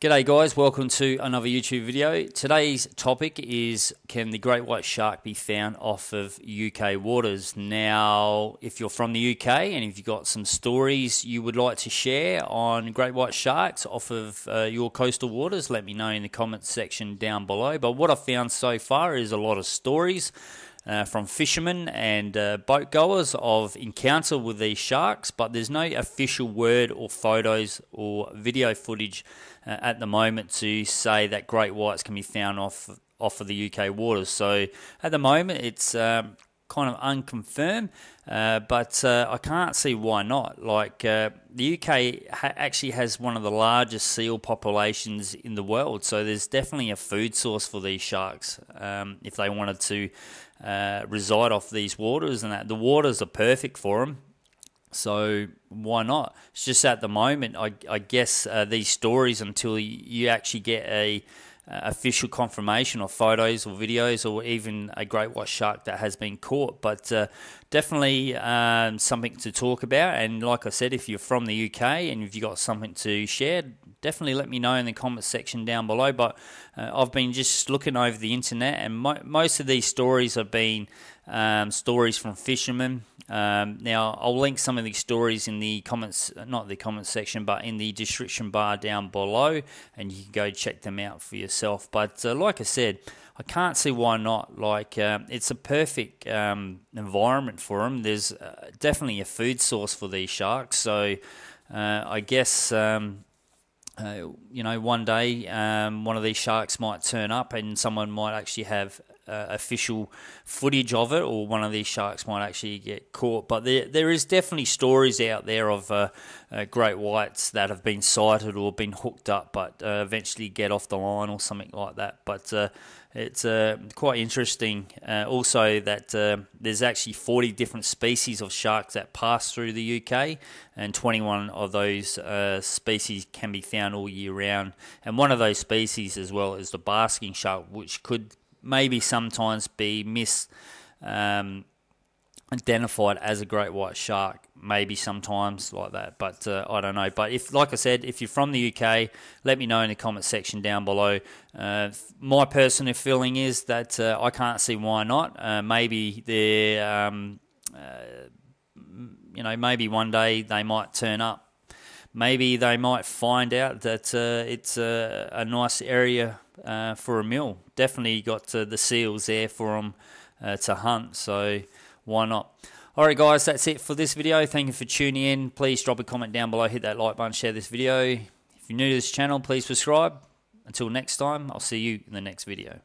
G'day guys, welcome to another YouTube video. Today's topic is can the great white shark be found off of UK waters? Now, if you're from the UK and if you've got some stories you would like to share on great white sharks off of uh, your coastal waters, let me know in the comments section down below. But what I've found so far is a lot of stories uh, from fishermen and uh, boat goers of encounter with these sharks, but there's no official word or photos or video footage uh, at the moment to say that great whites can be found off off of the UK waters. So at the moment, it's um, kind of unconfirmed, uh, but uh, I can't see why not. Like uh, the UK ha- actually has one of the largest seal populations in the world, so there's definitely a food source for these sharks um, if they wanted to uh, reside off these waters, and that the waters are perfect for them. So why not? It's just at the moment, I, I guess uh, these stories until you actually get a official confirmation or photos or videos or even a great white shark that has been caught. But uh, definitely um, something to talk about. And like I said, if you're from the UK and if you've got something to share, definitely let me know in the comments section down below. But uh, I've been just looking over the internet, and mo- most of these stories have been um, stories from fishermen. Um, now, I'll link some of these stories in the comments, not the comments section, but in the description bar down below, and you can go check them out for yourself. But uh, like I said, I can't see why not. Like, uh, it's a perfect um, environment for them. There's uh, definitely a food source for these sharks. So, uh, I guess. Um, uh, you know, one day um, one of these sharks might turn up and someone might actually have uh, official footage of it, or one of these sharks might actually get caught. But there, there is definitely stories out there of uh, uh, great whites that have been sighted or been hooked up, but uh, eventually get off the line or something like that. But uh, it's uh, quite interesting also that there's actually 40 different species of sharks that pass through the UK, and 21 of those species can be found all year round. And one of those species as well is the basking shark, which could maybe sometimes be mis um, identified as a great white shark maybe sometimes like that but uh, i don't know. But if like i said if you're from the uk let me know in the comment section down below. Uh, my personal feeling is that uh, i can't see why not. Uh, maybe they're um, uh, you know maybe one day they might turn up maybe they might find out that uh, it's a, a, nice area uh, for a mill. Definitely got uh, the seals there for them uh, to hunt, so why not? Alright guys, that's it for this video. Thank you for tuning in. Please drop a comment down below, hit that like button, share this video. If you're new to this channel, please subscribe. Until next time, I'll see you in the next video.